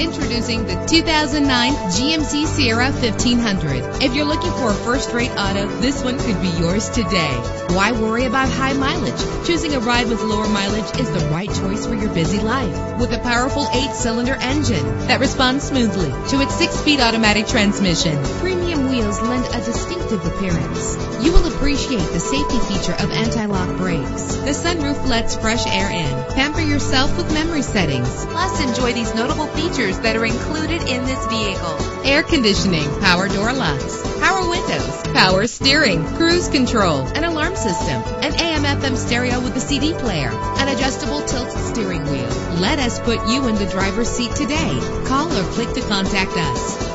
Introducing the 2009 GMC Sierra 1500. If you're looking for a first-rate auto, this one could be yours today. Why worry about high mileage? Choosing a ride with lower mileage is the right choice for your busy life. With a powerful eight-cylinder engine that responds smoothly to its six-speed automatic transmission, premium lend a distinctive appearance. You will appreciate the safety feature of anti-lock brakes. The sunroof lets fresh air in. Pamper yourself with memory settings. Plus, enjoy these notable features that are included in this vehicle. Air conditioning, power door locks, power windows, power steering, cruise control, an alarm system, an AM FM stereo with a CD player, an adjustable tilt steering wheel. Let us put you in the driver's seat today. Call or click to contact us.